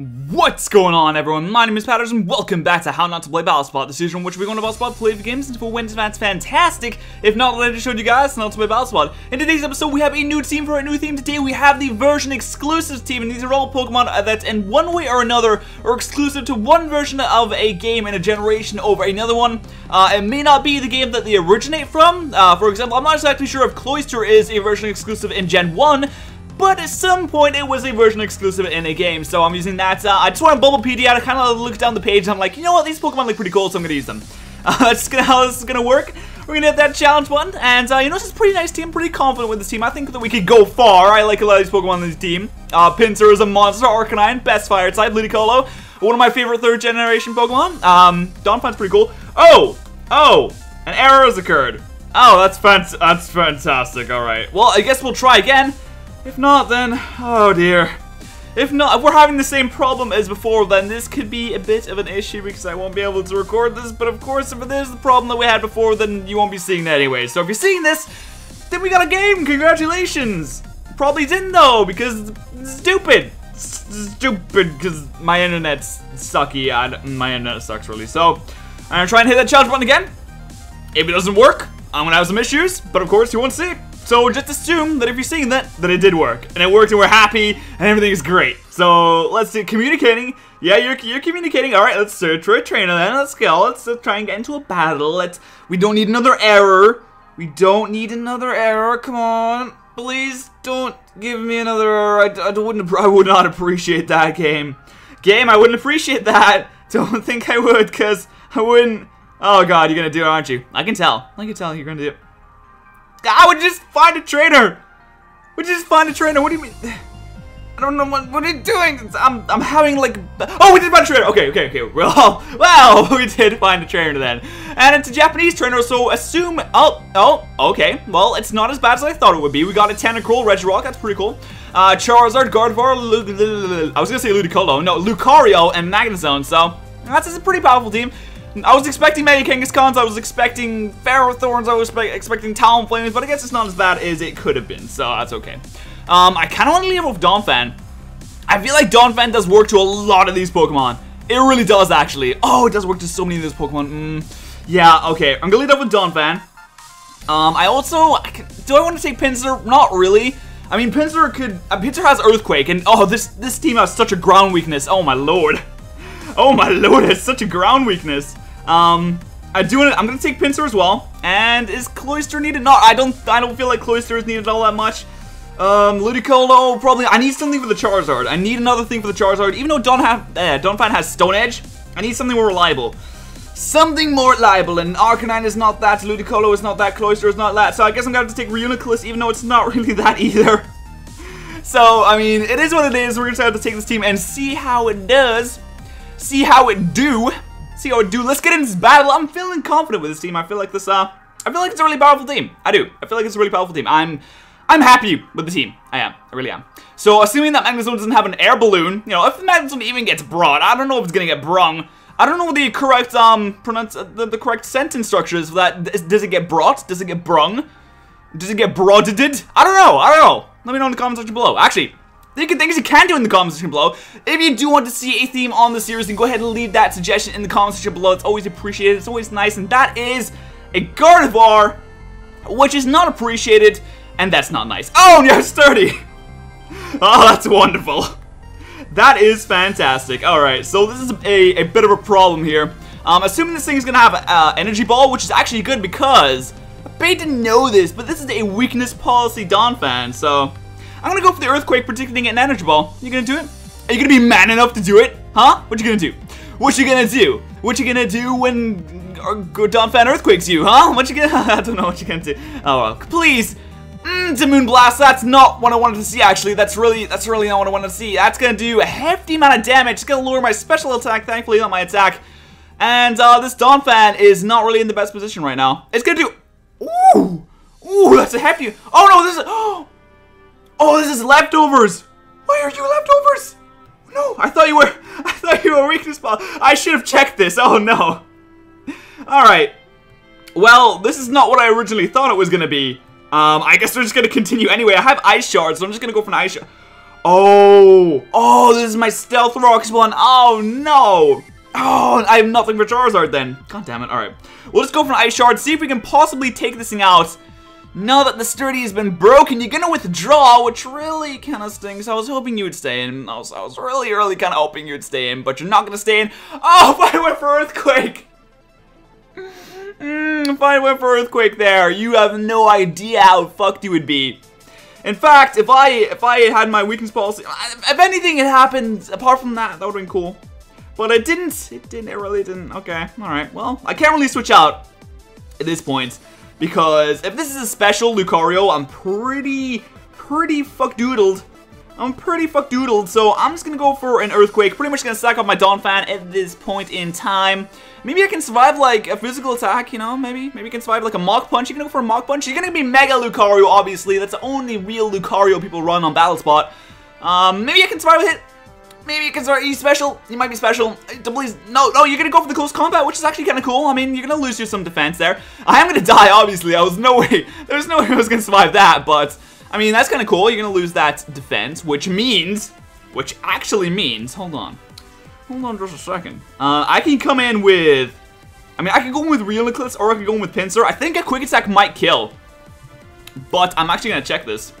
What's going on everyone? My name is Patterson. Welcome back to How Not to Play Battlespot, the series in which we're going to Battlespot, play the games, if it wins, that's fantastic. If not, I just showed you guys how to play Battlespot. In today's episode, we have a new team for a new theme. Today, we have the version exclusive team, and these are all Pokemon that in one way or another are exclusive to one version of a game in a generation over another one. Uh, it may not be the game that they originate from. Uh, for example, I'm not exactly sure if Cloyster is a version exclusive in Gen 1, but at some point it was a version exclusive in a game, so I'm using that. Uh, I just want to Bulbapedia I kind of look down the page, and I'm like, you know what, these Pokemon look pretty cool, so I'm to use them. Uh, that's gonna, how this is to work. We're to hit that challenge button, and uh, you know, this is a pretty nice team, pretty confident with this team. I think that we could go far. I like a lot of these Pokemon on this team. Uh, Pinsir is a monster, Arcanine, best fire type, Ludicolo, one of my favorite third generation Pokemon. Um, Donphan's pretty cool. Oh, oh, an error has occurred. Oh, that's, that's fantastic, alright. Well, I guess we'll try again. If not, then, oh dear. If not, if we're having the same problem as before, then this could be a bit of an issue because I won't be able to record this. But of course, if it is the problem that we had before, then you won't be seeing that anyway. So if you're seeing this, then we got a game. Congratulations. Probably didn't though because stupid. Stupid because my internet's sucky and my internet sucks really. So I'm gonna try and hit that challenge button again. If it doesn't work, I'm gonna have some issues. But of course, you won't see it. So just assume that if you're seeing that, that it did work. And it worked and we're happy and everything is great. So let's see, communicating. Yeah, you're, you're communicating. All right, let's search for a trainer then. Let's go. Let's try and get into a battle. Let's, we don't need another error. We don't need another error. Come on. Please don't give me another error. I, I, wouldn't, I would not appreciate that game. Game, I wouldn't appreciate that. Don't think I would because I wouldn't. Oh god, you're gonna do it, aren't you? I can tell. I can tell you're gonna do it. I would just find a trainer. Would you just find a trainer? What do you mean? I don't know what what are you doing. I'm I'm having like oh we did find a trainer. Okay okay okay. Well well we did find a trainer then, and it's a Japanese trainer. So assume oh oh okay. Well it's not as bad as I thought it would be. We got a Tentacruel, Regirock. That's pretty cool. Uh, Charizard, Gardevoir, Lu I was gonna say Ludicolo. No, Lucario and Magnezone. So that's a pretty powerful team. I was expecting Mega Kangaskhan's, I was expecting Ferrothorns, I was expecting Talonflames, but I guess it's not as bad as it could have been, so that's okay. Um, I kind of want to leave with Donphan. I feel like Donphan does work to a lot of these Pokemon. It really does, actually. Oh, it does work to so many of these Pokemon. Mm, yeah, okay. I'm gonna lead up with Donphan. Um, I also... I can, do I want to take Pinsir? Not really. I mean, Pinsir could... Uh, Pinsir has Earthquake, and oh, this, this team has such a ground weakness. Oh, my lord. Oh, my lord, it's such a ground weakness. Um, I do. I'm gonna take Pinsir as well. And is Cloyster needed? No, I don't. I don't feel like Cloyster is needed all that much. Um, Ludicolo, probably. I need something for the Charizard. I need another thing for the Charizard. Even though Don have, uh, Donphan has Stone Edge, I need something more reliable. Something more reliable, and Arcanine is not that, Ludicolo is not that, Cloyster is not that, so I guess I'm gonna have to take Reuniclus, even though it's not really that either. so, I mean, it is what it is. We're gonna have to take this team and see how it does. See how it do see how it do. Let's get into this battle. I'm feeling confident with this team. I feel like this, uh, I feel like it's a really powerful team. I do. I feel like it's a really powerful team. I'm, I'm happy with the team. I am. I really am. So, assuming that Magnezone doesn't have an air balloon, you know, if Magnezone even gets brought, I don't know if it's gonna get brung. I don't know the correct, um, pronounce, uh, the, the correct sentence structure is for that. Does it get brought? Does it get brung? Does it get broaded? I don't know. I don't know. Let me know in the comments section below. Actually, Think of things you can do in the comments section below. If you do want to see a theme on the series, then go ahead and leave that suggestion in the comments section below. It's always appreciated. It's always nice. And that is a Gardevoir, which is not appreciated, and that's not nice. Oh, you're sturdy. Oh, that's wonderful. That is fantastic. Alright, so this is a, a bit of a problem here. Um, assuming this thing is going to have an uh, energy ball, which is actually good because I didn't know this, but this is a weakness policy Donphan, so I'm gonna go for the Earthquake, predicting an Energy Ball. You gonna do it? Are you gonna be man enough to do it? Huh? What you gonna do? What you gonna do? What you gonna do when Donphan Earthquakes you, huh? What you gonna- I don't know what you gonna do. Oh well, please! Mmm, Moonblast, that's not what I wanted to see actually. That's really, that's really not what I wanted to see. That's gonna do a hefty amount of damage. It's gonna lower my special attack, thankfully not my attack. And uh, this Fan is not really in the best position right now. It's gonna do, ooh! Ooh, that's a hefty, oh no, this is, oh! Oh, this is leftovers. Why are you leftovers? No, I thought you were. I thought you were weakness ball. I should have checked this. Oh no. All right. Well, this is not what I originally thought it was gonna be. Um, I guess we're just gonna continue anyway. I have ice shards, so I'm just gonna go for an ice shard. Oh, oh, this is my Stealth Rocks one. Oh, no. Oh, I have nothing for Charizard then. God damn it. All right. We'll just go for an Ice Shard, see if we can possibly take this thing out. Now that the sturdy has been broken, you're gonna withdraw, which really kind of stinks. I was hoping you would stay in. I was, I was really, really kind of hoping you'd stay in, but you're not gonna stay in. Oh, I went for Earthquake. Mmm, if I went for Earthquake there, you have no idea how fucked you would be. In fact, if I if I had my weakness policy, if anything had happened apart from that, that would have been cool. But it didn't. It didn't. It really didn't. Okay. All right. Well, I can't really switch out at this point because if this is a special Lucario, I'm pretty, pretty fuck doodled. I'm pretty fuck doodled, so I'm just gonna go for an Earthquake. Pretty much gonna stack up my Donphan at this point in time. Maybe I can survive like a physical attack, you know, maybe. Maybe I can survive like a Mach Punch. You can go for a Mach Punch. You're gonna be Mega Lucario, obviously. That's the only real Lucario people run on Battle Spot. Um, maybe I can survive with it. Maybe start. Are you special? You might be special. Uh, please, no, no. You're gonna go for the close combat, which is actually kind of cool. I mean, you're gonna lose you some defense there. I am gonna die, obviously. I was no way. There's no way I was gonna survive that, but I mean, that's kind of cool. You're gonna lose that defense, which means, which actually means, hold on, hold on just a second. Uh, I can come in with I mean, I can go in with Reuniclus or I can go in with Pinsir. I think a Quick Attack might kill. But I'm actually to check this.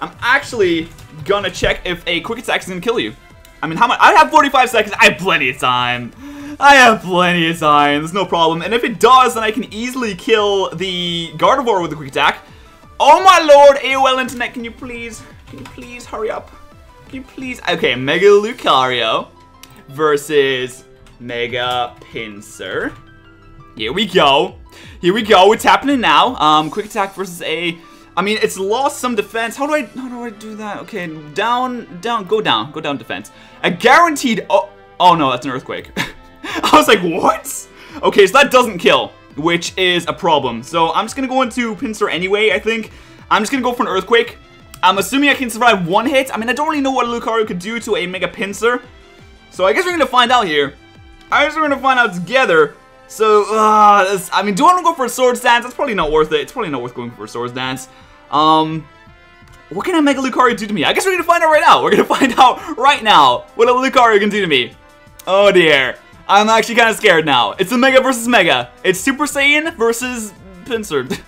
I'm actually to check if a Quick Attack is to kill you. I mean, how much? I have 45 seconds. I have plenty of time. I have plenty of time. There's no problem. And if it does, then I can easily kill the Gardevoir with a Quick Attack. Oh my lord, AOL Internet, can you please, can you please hurry up? Can you please? Okay, Mega Lucario versus Mega Pinsir. Here we go. Here we go. It's happening now. Um, quick attack versus a. I mean, it's lost some defense. How do I how do I do that? Okay, down, down, go down, go down defense. A guaranteed. Oh, oh no, that's an earthquake. I was like, what? Okay, so that doesn't kill, which is a problem. So I'm just gonna go into Pinsir anyway. I think I'm just gonna go for an earthquake. I'm assuming I can survive one hit. I mean, I don't really know what Lucario could do to a Mega Pinsir. So I guess we're gonna find out here. I guess we're gonna find out together. So, uh, I mean, do I want to go for a Swords Dance? That's probably not worth it. It's probably not worth going for a Swords Dance. Um, what can a Mega Lucario do to me? I guess we're gonna find out right now. We're gonna find out right now what a Lucario can do to me. Oh dear. I'm actually kind of scared now. It's a Mega versus Mega. It's Super Saiyan versus Pinsir.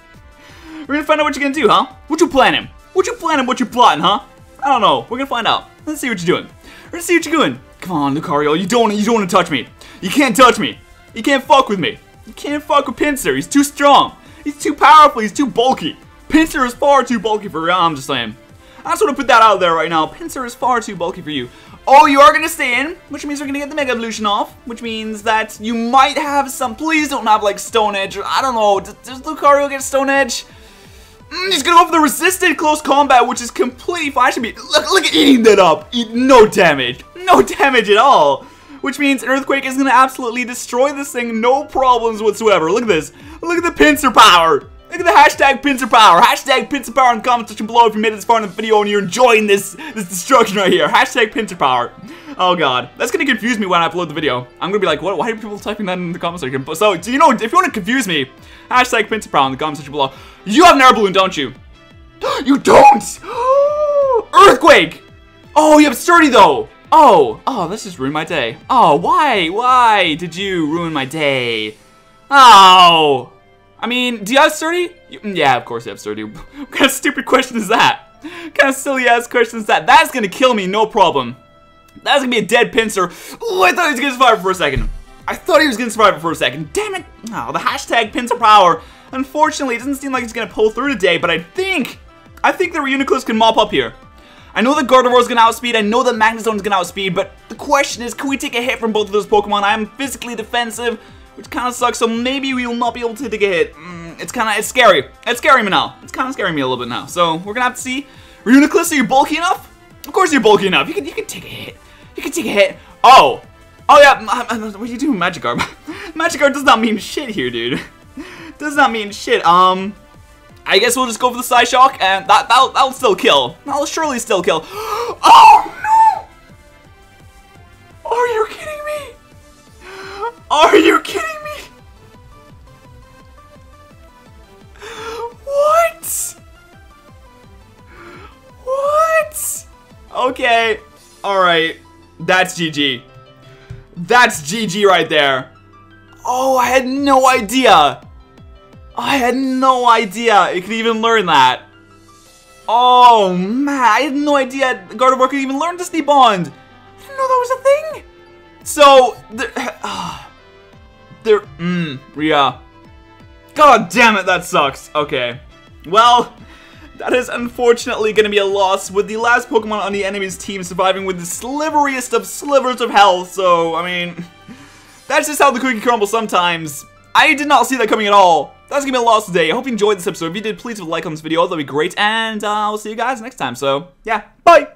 we're gonna find out what you're gonna do, huh? What you planning? What you planning? What you plotting, huh? I don't know. We're gonna find out. Let's see what you're doing. Let's see what you're doing. Come on, Lucario. You don't. You don't want to touch me. You can't touch me. You can't fuck with me. You can't fuck with Pinsir. He's too strong. He's too powerful. He's too bulky. Pinsir is far too bulky for you. I'm just saying. I just want to put that out there right now. Pinsir is far too bulky for you. Oh, you are going to stay in, which means we're going to get the Mega Evolution off, which means that you might have some, please don't have like Stone Edge, or I don't know, does, does Lucario get Stone Edge? Mm, he's going to go for the Resisted Close Combat, which is completely fine. I should be, look, look at eating that up. Eat no damage. No damage at all which means an earthquake is going to absolutely destroy this thing, no problems whatsoever. Look at this. Look at the Pinsir power. Look at the hashtag Pinsir power. Hashtag Pinsir power in the comment section below if you made it this far in the video and you're enjoying this, this destruction right here. Hashtag Pinsir power. Oh god. That's to confuse me when I upload the video. I'm to be like, what? Why are people typing that in the comment section? So, do you know, if you want to confuse me, hashtag Pinsir power in the comment section below. You have an air balloon, don't you? you don't! Earthquake! Oh, you have sturdy though! Oh, oh, this just ruined my day. Oh, why? Why did you ruin my day? Oh. I mean, do you have sturdy? Mm, yeah, of course you have sturdy. what kind of stupid question is that? What kind of silly ass question is that? That's gonna kill me, no problem. That's gonna be a dead Pinsir. Oh, I thought he was gonna survive for a second. I thought he was gonna survive for a second. Damn it. Oh, the hashtag Pinsir power. Unfortunately, it doesn't seem like he's gonna pull through today, but I think, I think the Reuniclus can mop up here. I know that is to outspeed, I know that going to outspeed, but the question is, can we take a hit from both of those Pokemon? I am physically defensive, which kind of sucks, so maybe we will not be able to take a hit. Mm, it's kind of, it's scary. It's scary me now. It's kind of scaring me a little bit now. So, we're to have to see. Reuniclus, are you bulky enough? Of course you're bulky enough. You can, you can take a hit. You can take a hit. Oh. Oh, yeah. What are you doing, Magikarp? Magikarp does not mean shit here, dude. does not mean shit. Um... I guess we'll just go for the Psyshock, and that, that'll, that'll still kill. That'll surely still kill. Oh, no! Are you kidding me? Are you kidding me? What? What? Okay, All right. That's GG. That's GG right there. Oh, I had no idea. I had no idea it could even learn that. Oh, man. I had no idea Gardevoir could even learn Destiny Bond. I didn't know that was a thing. So, there, uh, there, mmm, yeah. God damn it, that sucks. Okay. Well, that is unfortunately going to be a loss, with the last Pokemon on the enemy's team surviving with the sliveriest of slivers of health, so, I mean, that's just how the cookie crumbles sometimes. I did not see that coming at all. That's to be a loss today. I hope you enjoyed this episode. If you did, please leave a like on this video. That'd be great, and uh, I'll see you guys next time. So, yeah, bye!